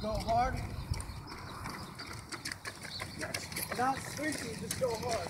Go hard. Not Without just go hard.